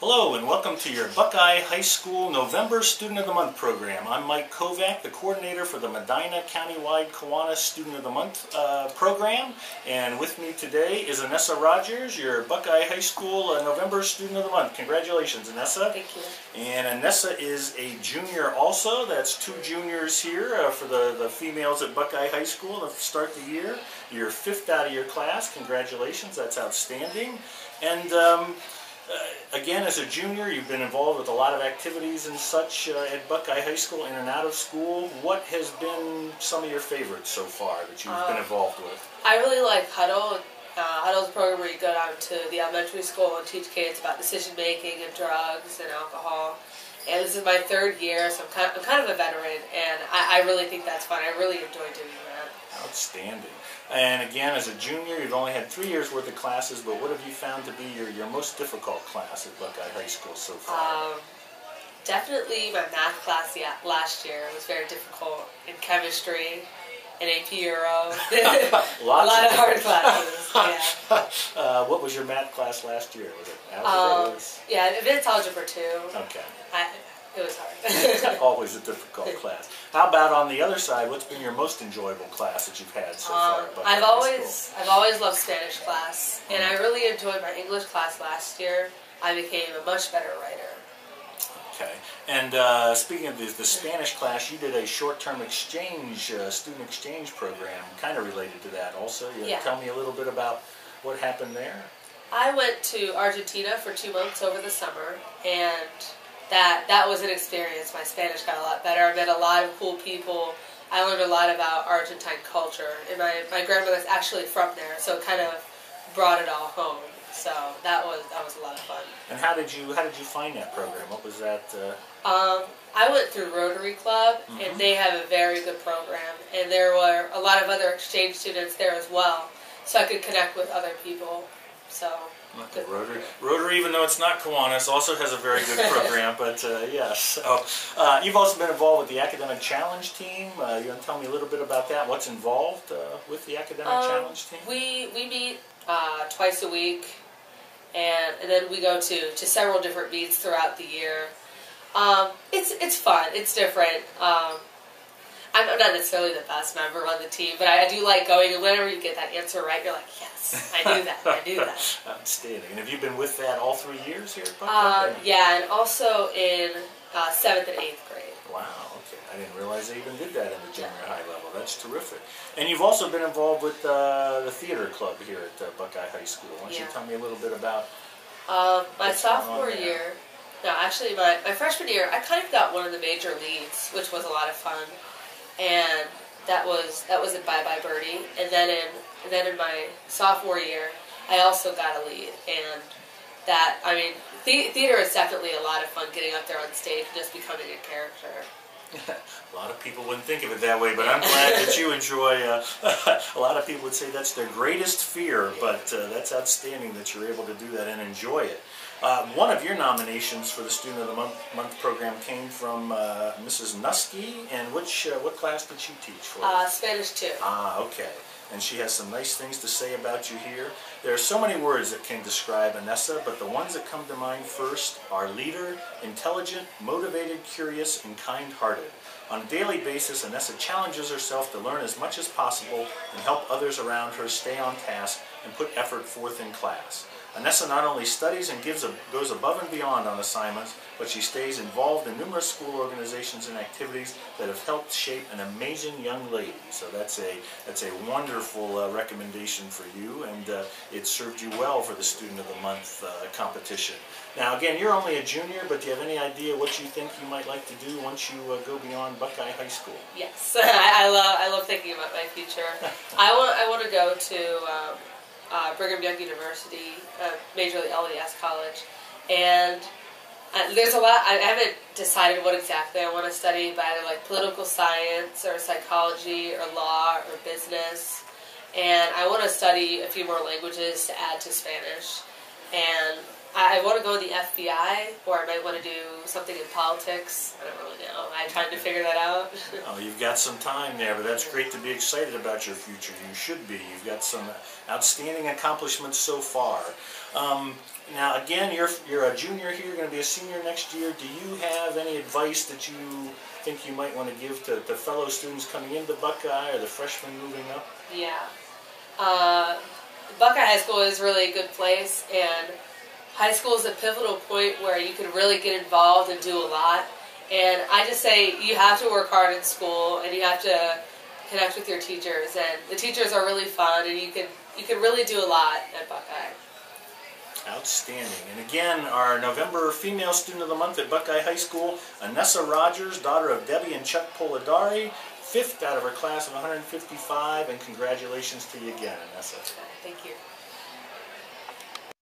Hello and welcome to your Buckeye High School November Student of the Month program. I'm Mike Kovack, the coordinator for the Medina Countywide Kiwanis Student of the Month uh, program. And with me today is Anessa Rogers, your Buckeye High School uh, November Student of the Month. Congratulations, Anessa. Thank you. And Anessa is a junior also. That's two juniors here uh, for the, the females at Buckeye High School to start the year. You're fifth out of your class. Congratulations. That's outstanding. And um, uh, again, as a junior, you've been involved with a lot of activities and such uh, at Buckeye High School, in and out of school. What has been some of your favorites so far that you've been Um, involved with? I really like Huddle. Uh, Huddle's a program where you go down to the elementary school and teach kids about decision making and drugs and alcohol. And this is my third year, so I'm kind of, I'm kind of a veteran, and I, I really think that's fun. I really enjoy doing that. Outstanding. And again, as a junior, you've only had three years worth of classes, but what have you found to be your, your most difficult class at Buckeye High School so far? Um, definitely my math class last year was very difficult in chemistry and AP Euro. a lot of of hard classes. Yeah. uh, what was your math class last year? Was it algebra? Um, yeah, algebra too. okay. I, it was hard. Always a difficult class. How about on the other side? What's been your most enjoyable class that you've had so? Um, Buckeye I've always I've always loved Spanish class, and I really enjoyed my English class last year. I became a much better writer. Okay. And uh, speaking of the, the Spanish class, you did a short-term exchange, uh, student exchange program, kind of related to that. Also, you Yeah. tell me a little bit about what happened there. I went to Argentina for two months over the summer, and that that was an experience. My Spanish got a lot better. I met a lot of cool people. I learned a lot about Argentine culture, and my, my grandmother's actually from there, so it kind of brought it all home. So that was that was a lot of fun. And how did you how did you find that program? What was that? Uh, Um, I went through Rotary Club, Mhm. and they have a very good program, and there were a lot of other exchange students there as well, so I could connect with other people. So good. Rotary, Rotary, even though it's not Kiwanis, also has a very good program. but uh, yes, so uh, you've also been involved with the Academic Challenge team. Uh, you want to tell me a little bit about that? What's involved uh, with the Academic Um, Challenge team? We we meet uh, twice a week, and, and then we go to, to several different meets throughout the year. Um, it's it's fun. It's different. Um, I'm not necessarily the best member on the team, but I, do like going. And whenever you get that answer right, you're like, yes, I knew that. I knew that. Outstanding. And have you been with that all three years here at? Um, yeah, and also in uh, seventh and eighth grade. Wow, okay. I didn't realize they even did that in the junior high level. That's terrific. And you've also been involved with uh, the theater club here at uh, Buckeye High School. Why don't you tell me a little bit about Um, my What's going on sophomore year, no, actually my, my freshman year, I kind of got one of the major leads, which was a lot of fun, and that was that was in Bye Bye Birdie, and then in and then in my sophomore year, I also got a lead, and that I mean, the, theater is definitely a lot of fun getting up there on stage and just becoming a character. A lot of people wouldn't think of it that way, but I'm glad that you enjoy. Uh, a lot of people would say that's their greatest fear, but uh, that's outstanding that you're able to do that and enjoy it. Uh, one of your nominations for the Student of the Month, month program came from uh, Mrs. Nusky, and which uh, what class did she teach for? Uh, Spanish too. Ah, okay. And she has some nice things to say about you here. There are so many words that can describe Anessa, but the ones that come to mind first are leader, intelligent, motivated, curious, and kind-hearted. On a daily basis, Anessa challenges herself to learn as much as possible and help others around her stay on task and put effort forth in class. Anessa not only studies and gives a, goes above and beyond on assignments, but she stays involved in numerous school organizations and activities that have helped shape an amazing young lady. So that's a that's a wonderful uh, recommendation for you, and uh, it served you well for the Student of the Month uh, competition. Now, again, you're only a junior, but do you have any idea what you think you might like to do once you uh, go beyond Buckeye High School? Yes, I, I love I love thinking about my future. I want I want to go to um, uh, Brigham Young University, uh, majorly LDS college, and uh, there's a lot. I haven't decided what exactly I want to study, but either like political science or psychology or law or business, and I want to study a few more languages to add to Spanish, and I I want to go the FBI, or I might want to do something in politics. I don't really know. I'm trying to figure that out. Oh, you've got some time there, but that's great to be excited about your future. You should be. You've got some outstanding accomplishments so far. Um, now, again, you're you're a junior here. You're going to be a senior next year. Do you have any advice that you think you might want to give to, to fellow students coming into Buckeye or the freshmen moving up? yeah. Uh, Buckeye High School is really a good place, and high school is a pivotal point where you can really get involved and do a lot. And I just say you have to work hard in school, and you have to connect with your teachers. And the teachers are really fun, and you can you can really do a lot at Buckeye. Outstanding. And again, our November Female Student of the Month at Buckeye High School, Anessa Rogers, daughter of Debbie and Chuck Polidari, fifth out of her class of 155, and congratulations to you again, Anessa. Thank you.